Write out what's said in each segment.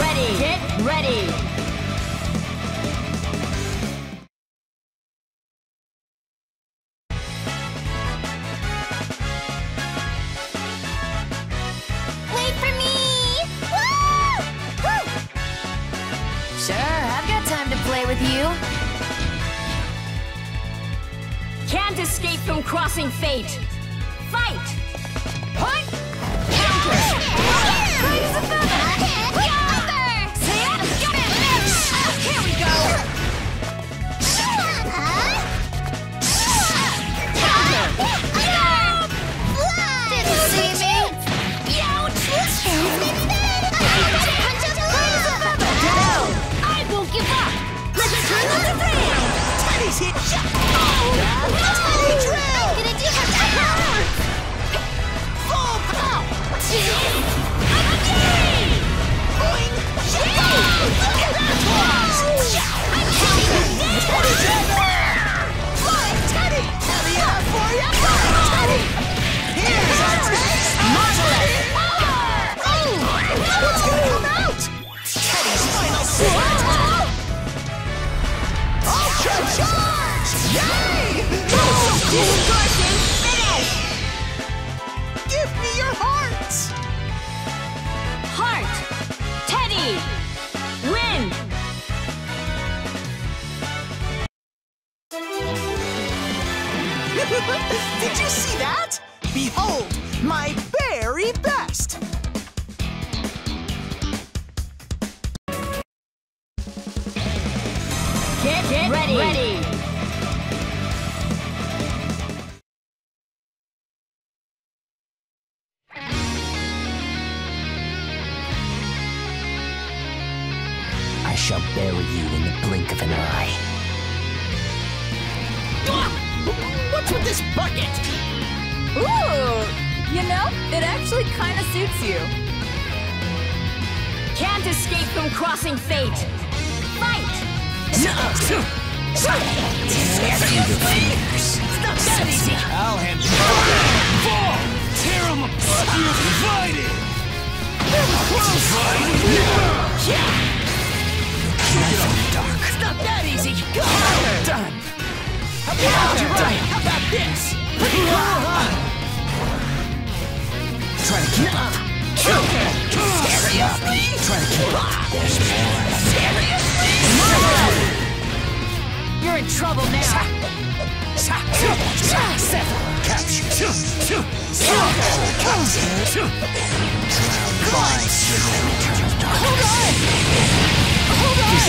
ready. Get ready. Wait for me! Woo! Woo! Sure, I've got time to play with you. Can't escape from crossing fate. Fight! Point! Counter! Distortion finish! Give me your hearts! Heart! Teddie! Win! Did you see that? Behold, my very best! Shall bury you in the blink of an eye. Ah! What's with this bucket? Ooh! You know, it actually kind of suits you. Can't escape from crossing fate. Fight! Seriously? Not that easy! I'll handle it. Fall! Tear him apart! You're divided! It's not that easy! Done! Yeah, right! How about this? Try to keep up. Seriously? Try to keep up. There's more. Seriously? You're in trouble now. Capture. This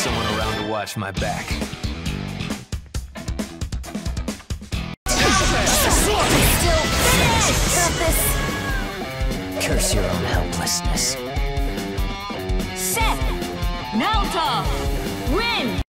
someone around to watch my back. Curse your own helplessness. Seth! Naoto! Win!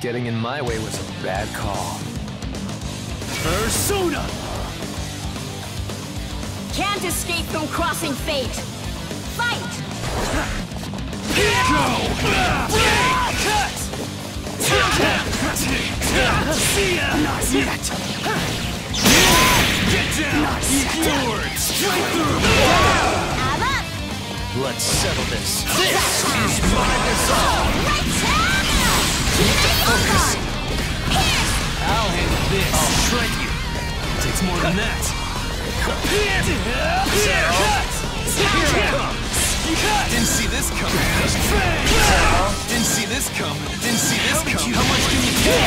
Getting in my way was a bad call. Persona! Can't escape from crossing fate. Fight! Go! Cut! See ya! Not yet! Get down! Not Forward! Straight through! Let's settle this. This is my resolve! I'll handle this. I'll shred you. Takes more than that. Didn't see this coming. Didn't see this coming. Didn't see this coming. How much can you take?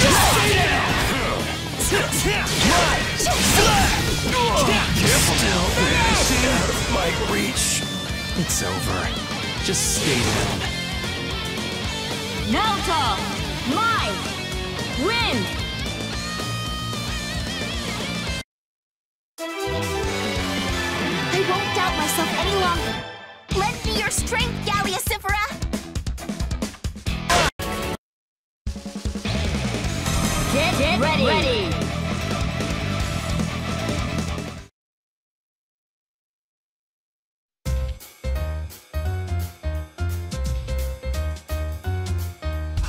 Just stay down! Careful now. Out of my reach. It's over. Just stay down. Naoto! Mine! Win! Strength, Galliacifera! Get, Get ready. ready!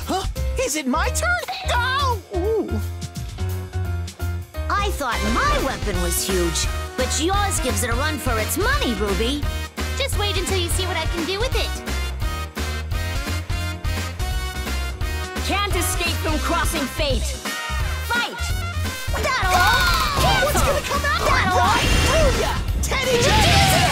Huh? Is it my turn? Oh! Ooh. I thought my weapon was huge, but yours gives it a run for its money, Ruby. Wait until you see what I can do with it. Can't escape from crossing fate. Fight! That'll! What's gonna come out? That'll all! Booyah! Teddie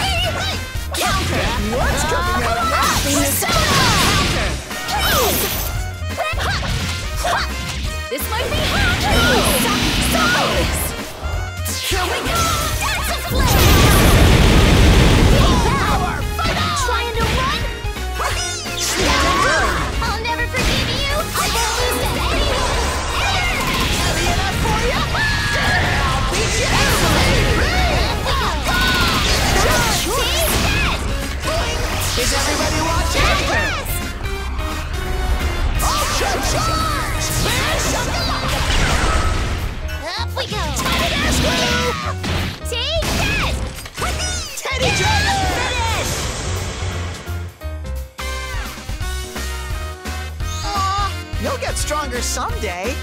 get stronger someday.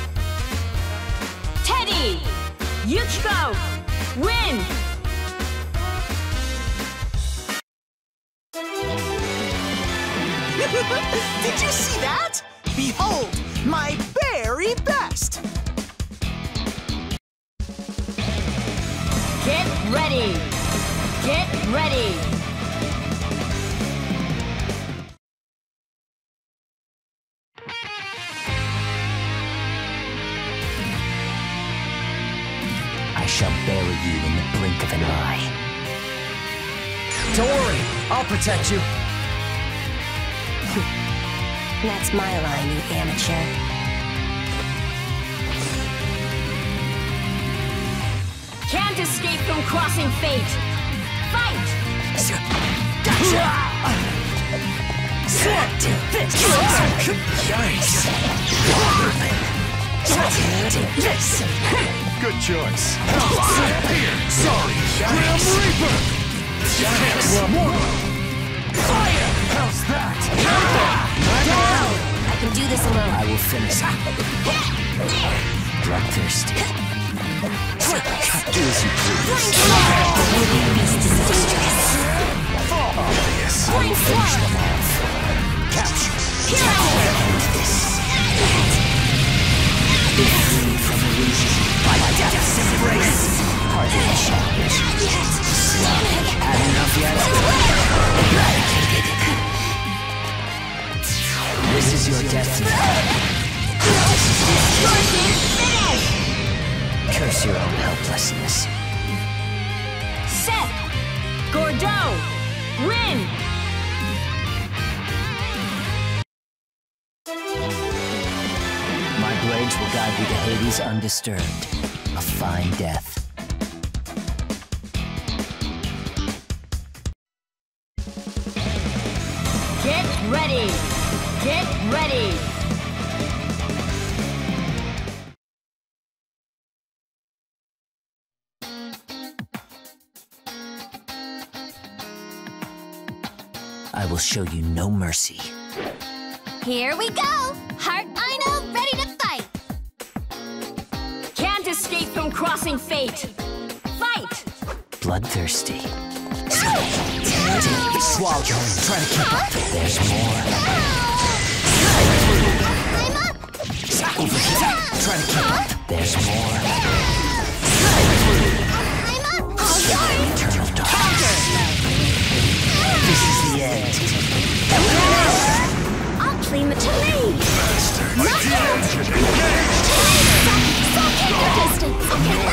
Teddie! Yukiko! Win! Did you see that? Behold, my very best! Get ready! Get ready! Protect you. That's my line, you amateur. Can't escape from crossing fate! Fight! Good choice. Sorry, Grim Reaper! Fire! I can do this alone. I will finish it. Bloodthirsty. Do as you please. Beast is dangerous. Obvious. Flame sword! Capture. Here I am! End this. Destiny. Curse your own helplessness. Seth! Gordeau! Win! My blades will guide you to Hades undisturbed. A fine death. Get ready! I will show you no mercy. Here we go! Heart Aino ready to fight! Can't escape from crossing fate! Fight! Bloodthirsty. Swallow. Try to keep up. There's more. There's more. I'm up! Eternal darkness. This is the end. I'll claim it to me! Distance. Okay, let's go! Counter!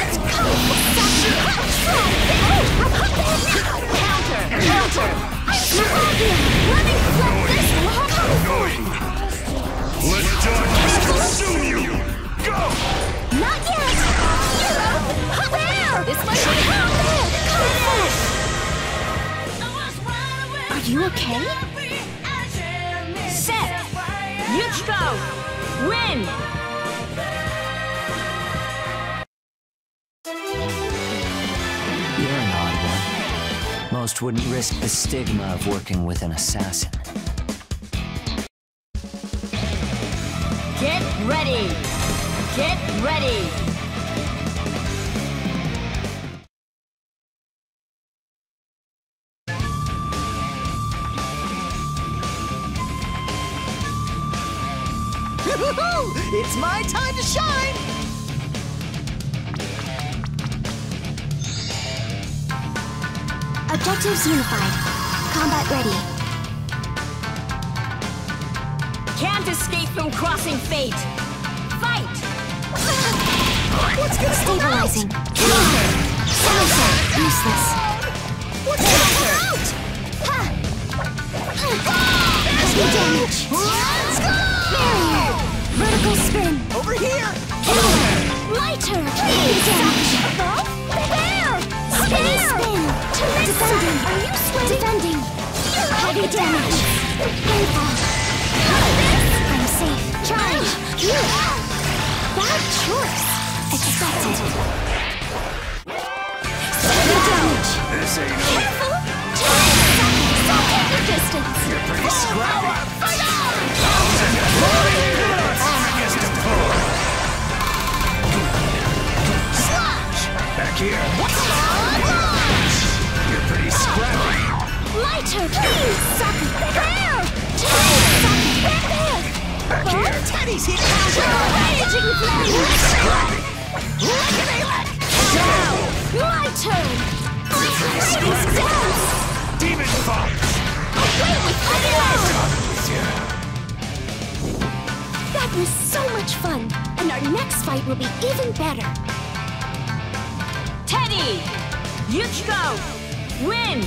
Yukiko! Win! You're an odd one. Most wouldn't risk the stigma of working with an assassin. Get ready! Get ready! It's my time to shine! Objectives unified. Combat ready. Can't escape from crossing fate! Fight! What's gonna Stabilizing. Somersault. Useless. What's gonna out? Heavy damage. Vertical spin. Over here! Lighter. Heavy damage. There. Spinning spin. Defending. Are you sweating? Defending. Heavy damage. Rainfall. I'm safe. Charge. You! Bad choice. Expected. Heavy damage. This ain't Careful. Your distance. You're pretty scrappy. Arm here. You're pretty scrappy. Lighter, please! Socket there! Socket there! Back here. Teddie's here! Raging flame! Lickety lick! Down! Lighter! Raging dance! Demon fox. That was so much fun! And our next fight will be even better! Teddie! Yukiko! Win!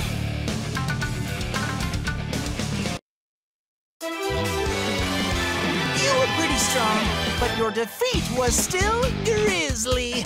You were pretty strong, but your defeat was still grisly.